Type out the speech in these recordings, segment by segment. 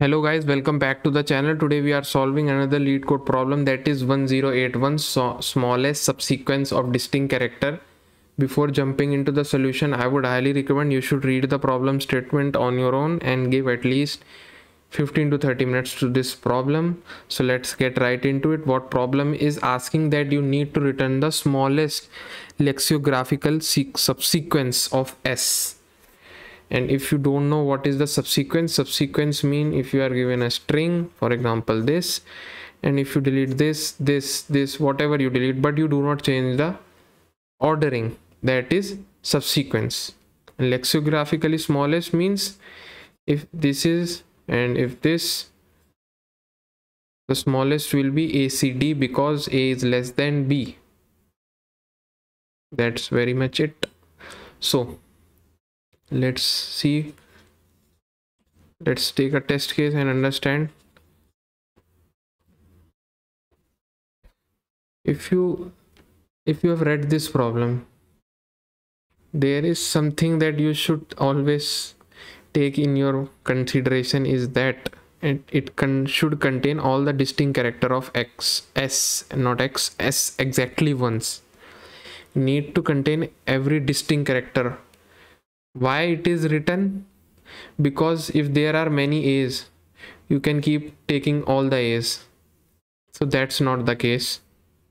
Hello guys, welcome back to the channel. Today we are solving another LeetCode problem that is 1081 so smallest subsequence of distinct character. Before jumping into the solution, I would highly recommend you should read the problem statement on your own and give at least 15 to 30 minutes to this problem. So let's get right into it. What problem is asking that you need to return the smallest lexicographical subsequence of S and if you don't know what is the subsequence subsequence mean if you are given a string for example this. And if you delete this this this whatever you delete but you do not change the ordering that is subsequence. And lexicographically smallest means if this is and if this the smallest will be acd because a is less than b. That's very much it. So let's see. Let's take a test case and understand. If you if you have read this problem there is something that you should always take in your consideration is that it, it should contain all the distinct character of x s not x s exactly once. Need to contain every distinct character why it is written? Because if there are many a's you can keep taking all the a's. So that's not the case.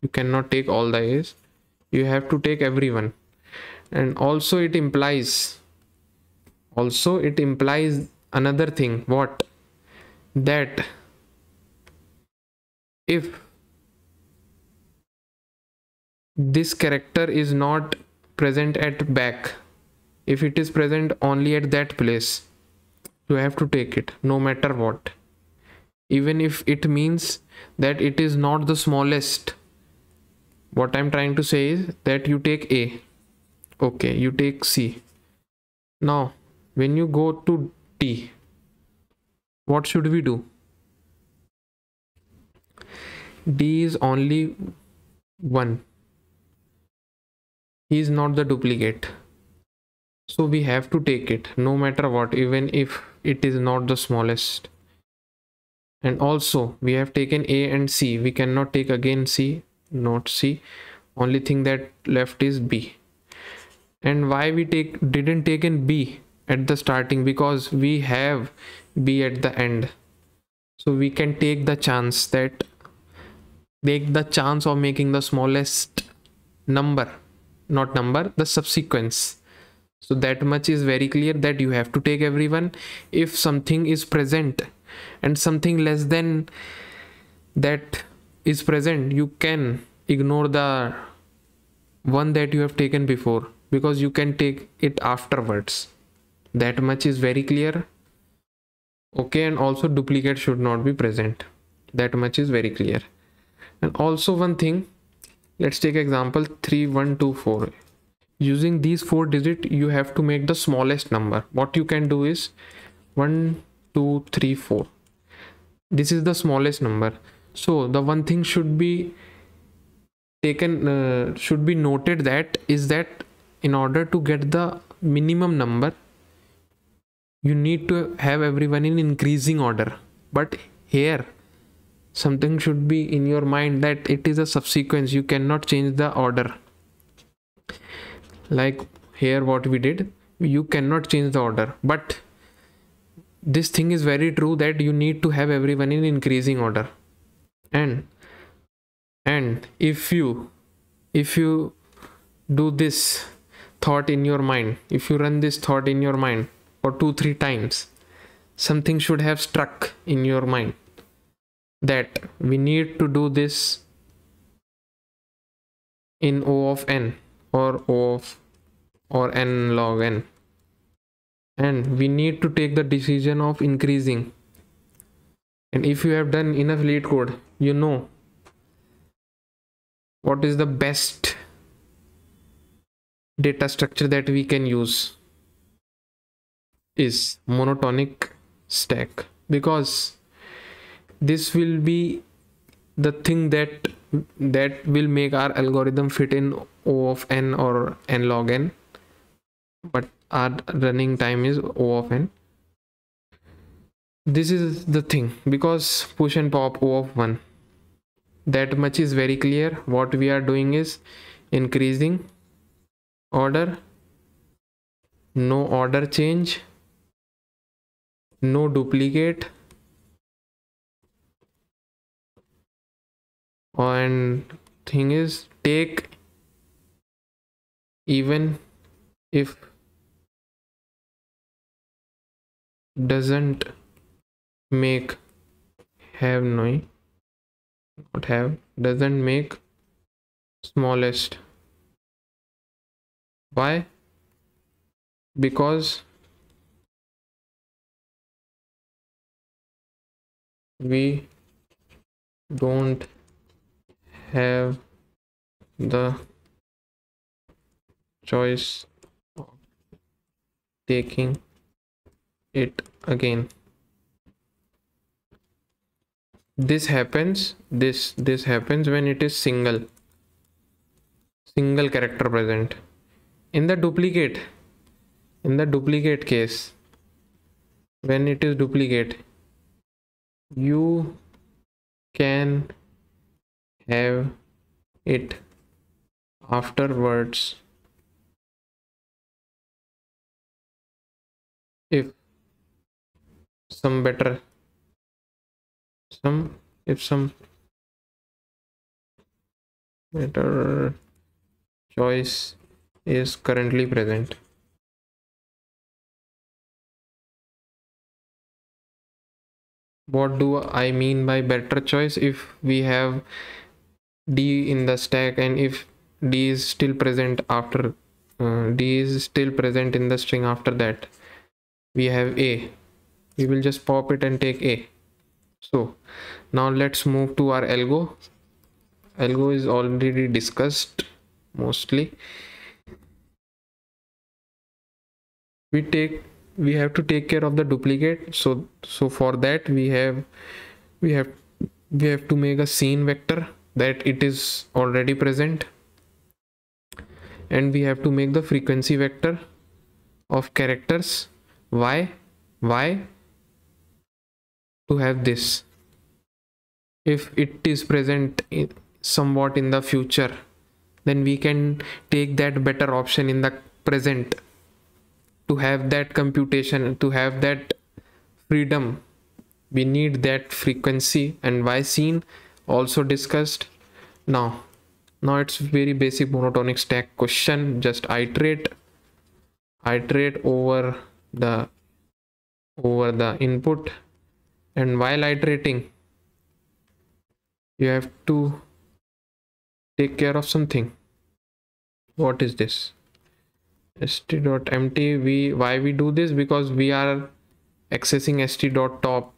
You cannot take all the a's. You have to take everyone and also it implies also it implies another thing. What? That if this character is not present at back if it is present only at that place you have to take it no matter what. Even if it means that it is not the smallest what i'm trying to say is that you take a. Okay you take c. Now when you go to t what should we do? D is only one. He is not the duplicate so we have to take it no matter what even if it is not the smallest. And also we have taken a and c. We cannot take again c not c. Only thing that left is b. And why we take didn't take in b at the starting? Because we have b at the end. So we can take the chance that take the chance of making the smallest number not number the subsequence so that much is very clear that you have to take everyone if something is present and something less than that is present you can ignore the one that you have taken before because you can take it afterwards. That much is very clear. Okay and also duplicate should not be present. That much is very clear. And also one thing let's take example 3124 using these four digit you have to make the smallest number. What you can do is one two three four. This is the smallest number. So the one thing should be taken uh, should be noted that is that in order to get the minimum number you need to have everyone in increasing order. But here something should be in your mind that it is a subsequence. You cannot change the order like here what we did you cannot change the order. But this thing is very true that you need to have everyone in increasing order. And and if you if you do this thought in your mind if you run this thought in your mind for two three times something should have struck in your mind that we need to do this in o of n or of or n log n. And we need to take the decision of increasing. And if you have done enough LeetCode you know what is the best data structure that we can use is monotonic stack. Because this will be the thing that that will make our algorithm fit in o of n or n log n. But our running time is o of n. This is the thing because push and pop o of 1 that much is very clear. What we are doing is increasing order. No order change. No duplicate and thing is take even if doesn't make have no not have doesn't make smallest. Why? Because we don't have the choice of taking it again. This happens this this happens when it is single single character present. In the duplicate in the duplicate case when it is duplicate you can have it afterwards. If some better some if some better choice is currently present. What do i mean by better choice? If we have d in the stack and if d is still present after uh, d is still present in the string after that we have a. We will just pop it and take a. So now let's move to our algo. Algo is already discussed mostly. We take we have to take care of the duplicate. So so for that we have we have we have to make a seen vector that it is already present. And we have to make the frequency vector of characters why why to have this. If it is present in somewhat in the future then we can take that better option in the present to have that computation to have that freedom. We need that frequency and why seen also discussed. Now now it's very basic monotonic stack question. Just iterate iterate over the over the input. And while iterating you have to take care of something. What is this? St.empty we why we do this? Because we are accessing st.top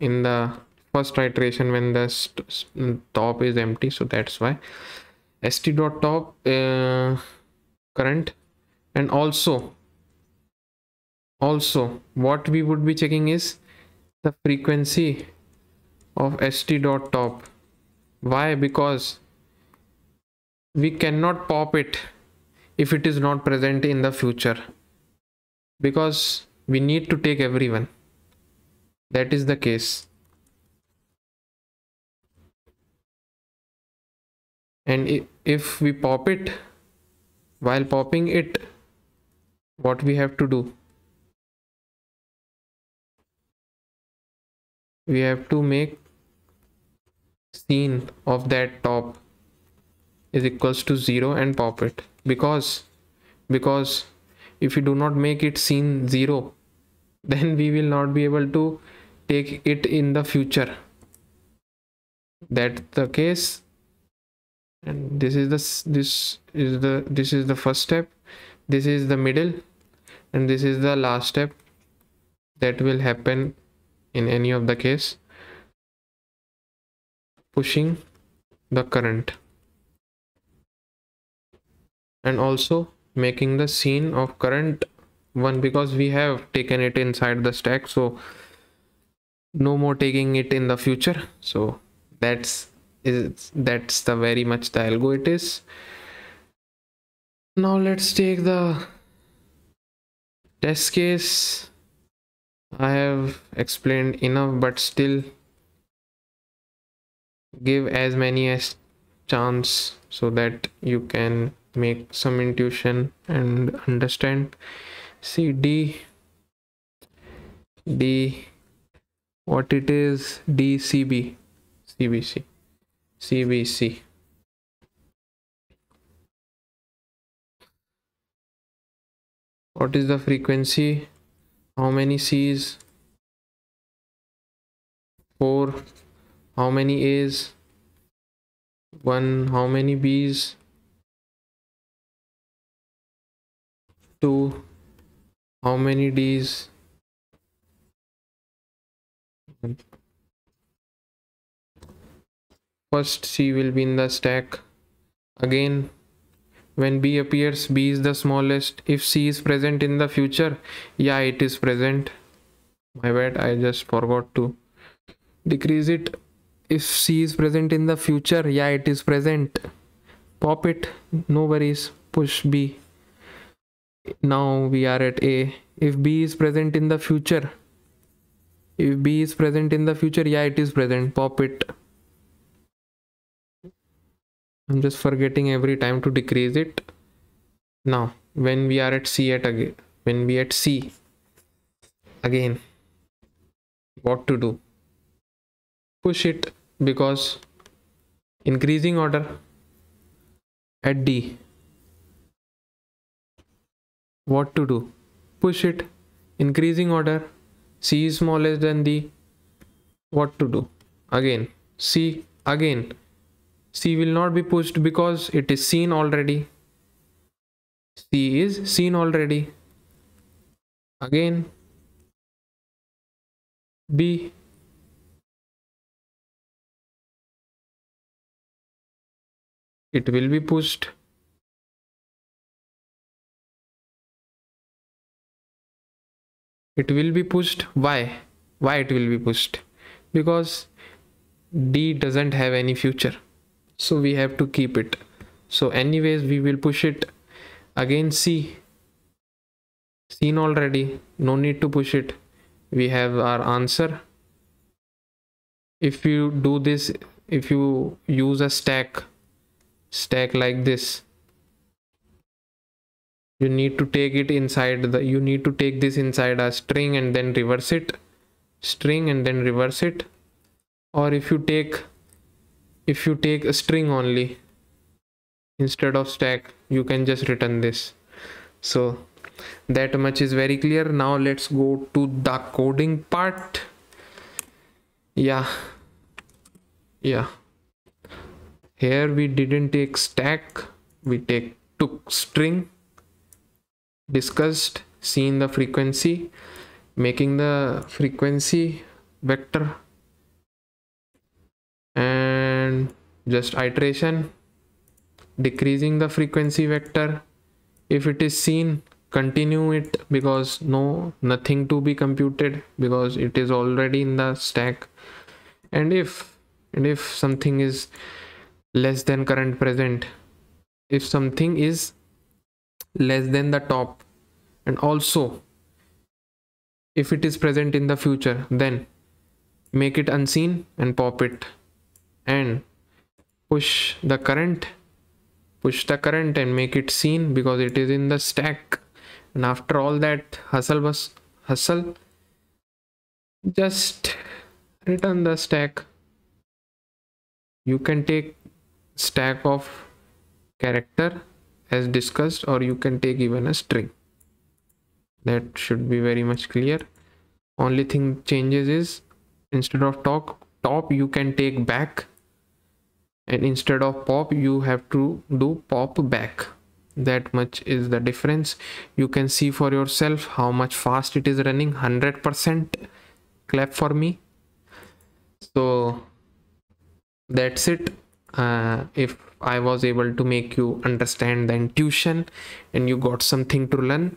in the first iteration when the top is empty so that's why. St st.top uh, current. And also also what we would be checking is the frequency of st dot top. Why? Because we cannot pop it if it is not present in the future. Because we need to take everyone. That is the case and if we pop it while popping it what we have to do? We have to make seen of that top is equals to 0 and pop it. Because because if we do not make it seen 0 then we will not be able to take it in the future. That's the case and this is the this is the this is the first step. This is the middle. And this is the last step that will happen in any of the case. Pushing the current. And also making the seen of current one because we have taken it inside the stack. So no more taking it in the future. So that's is that's the very much the algo it is. Now let's take the test case. I have explained enough but still give as many as chance so that you can make some intuition and understand. See D D what it is? DCB CBC CBC what is the frequency? How many C's? 4 how many A's? 1 how many B's? 2 how many D's first C will be in the stack. Again when b appears b is the smallest. If c is present in the future yeah it is present. My bad i just forgot to decrease it. If c is present in the future yeah it is present. Pop it. No worries. Push b. Now we are at a. If b is present in the future if b is present in the future yeah it is present. Pop it I'm just forgetting every time to decrease it. Now, when we are at C at again, when we at C again, what to do? Push it because increasing order at D. What to do? Push it increasing order. C is smaller than D. What to do? Again, C again C will not be pushed because it is seen already. C is seen already. Again, B. It will be pushed. It will be pushed. Why? Why it will be pushed? Because D doesn't have any future so we have to keep it. So anyways we will push it again. C. Seen already. No need to push it. We have our answer. If you do this if you use a stack stack like this you need to take it inside the you need to take this inside a string and then reverse it. String and then reverse it. Or if you take if you take a string only instead of stack you can just return this. So that much is very clear. Now let's go to the coding part. Yeah. Yeah. Here we didn't take stack. We take took string discussed seen the frequency making the frequency vector and just iteration decreasing the frequency vector. If it is seen continue it because no nothing to be computed because it is already in the stack. And if and if something is less than current present if something is less than the top and also if it is present in the future then make it unseen and pop it. And push the current push the current and make it seen because it is in the stack. And after all that hustle was hustle just return the stack. You can take stack of character as discussed or you can take even a string. That should be very much clear. Only thing changes is instead of talk top you can take back and instead of pop you have to do pop back. That much is the difference. You can see for yourself how much fast it is running. 100% clap for me. So that's it. Uh, if i was able to make you understand the intuition and you got something to learn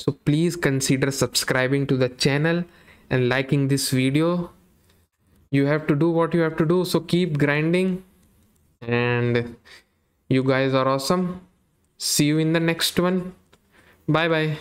so please consider subscribing to the channel and liking this video. You have to do what you have to do. So keep grinding and you guys are awesome. See you in the next one. Bye bye